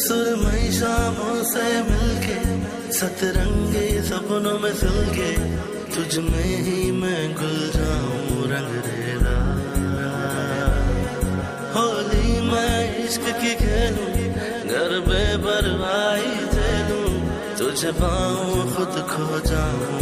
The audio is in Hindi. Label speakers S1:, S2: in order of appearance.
S1: सुरमई शामों से मिलके, सतरंगे सपनों में सिलके, तुझ में ही मैं गुल जाऊँ रंग रेला। होली मैं इश्क की खेलूं, घर बेबरवाही झेलूं, तुझे पाऊँ, खुद खो जाऊँ।